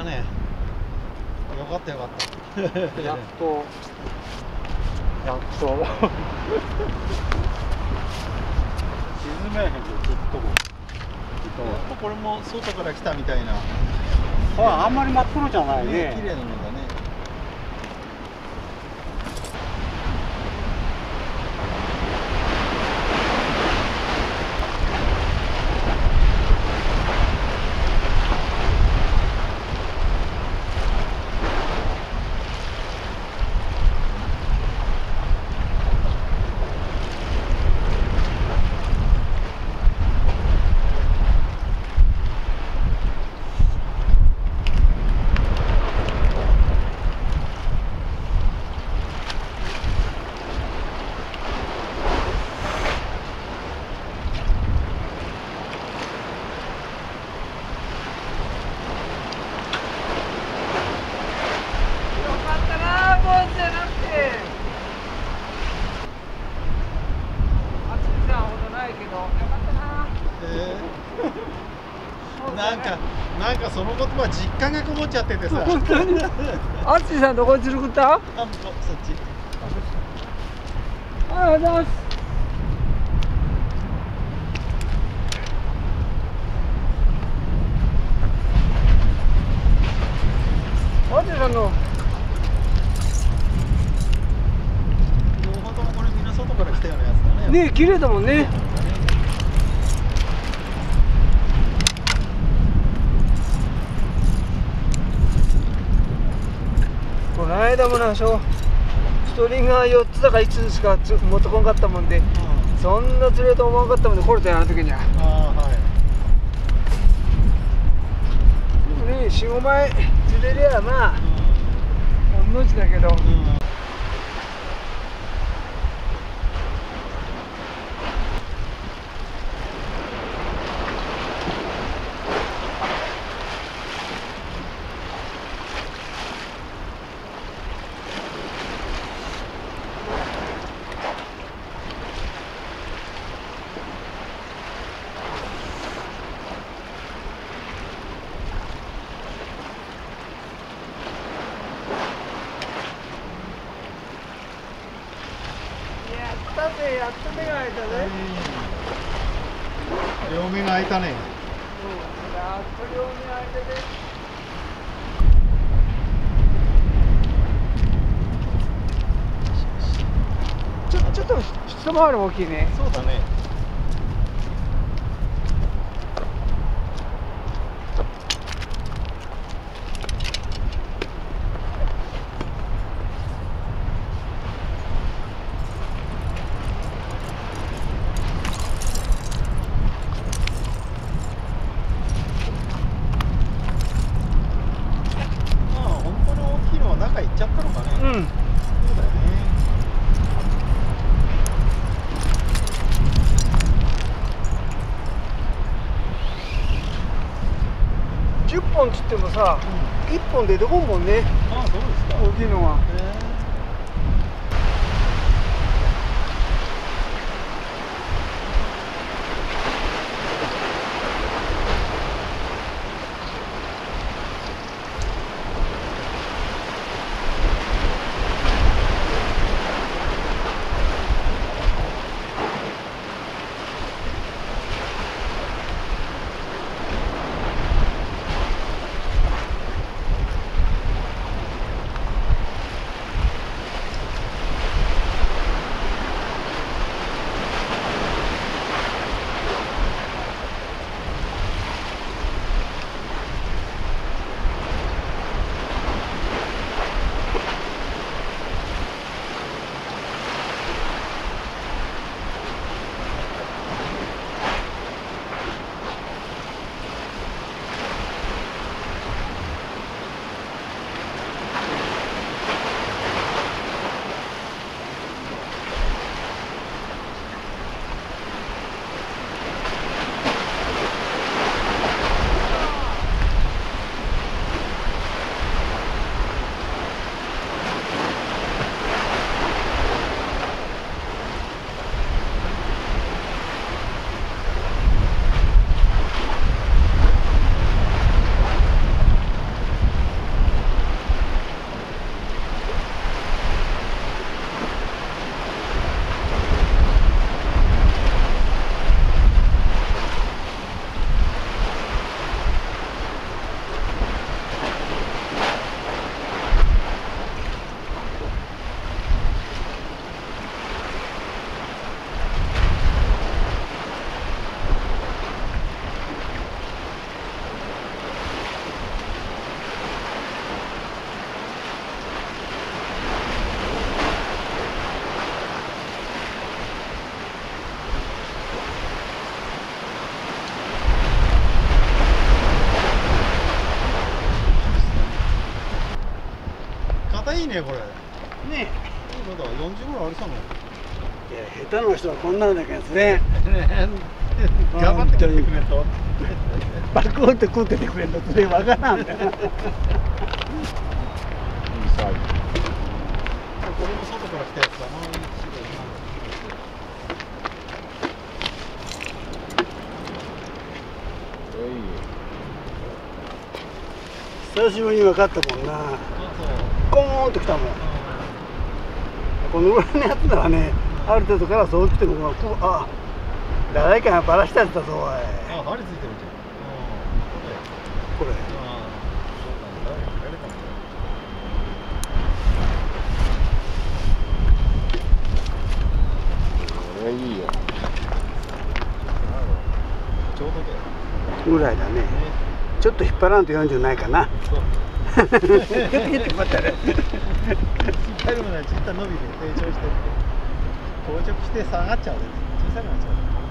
ったね。よかったよかった。やっと。やっと。沈めへんけどずっともやっぱこれも外から来たみたいな。ああんまり真っ黒じゃないね。ね綺麗なのだねよかったな坊主じゃなくてあつちゃんほどないけどよかったなえーなんかなんかその言葉実感がこもっちゃっててさ。本当に？あつさんどこに連れくった？あそっち。ありがとうございます。あつさんの。両方ともこれみんな外から来たようなやつだね。ね綺麗だもんねこの間もなしょ一人が4つだか5つしかつ持ってこんかったもんで。うんそんな釣れると思わんかったもんで来れたよあの時には。ああはい。でもね45枚釣れりゃまあほん。の字だけど。うんうんやったぜやっと目が開いたぜ両目が開いたね。うん。やっと両目開いたぜちょちょっと一回り大きいね。そうだねまあ本当に大きいのは中行っちゃったのかね、うん。そうだよね。10本切ってもさ1本出てこんもんね。ああそうですか。大きいのは。へけこれ。ねそうだ40ぐらいありそういや下手な人はこんなんだけどね。頑張って食ってくれと。バクンって食っててくれんのそれわからんだよなこれも外から来たやつだな。久しぶりに分かったもんなってきたもん。このぐらいのやつならねある程度からそう来てもこう。あ誰かがバラしたやつだぞおい。あ針ついてるじゃん。これ。これいいよ。ちょうどぐらいだね。ちょっと引っ張らんと40ないかな っと引っ張ったね引っ張るのはちっと伸びて成長してって。到着して下がっちゃう。で小さくなっちゃう。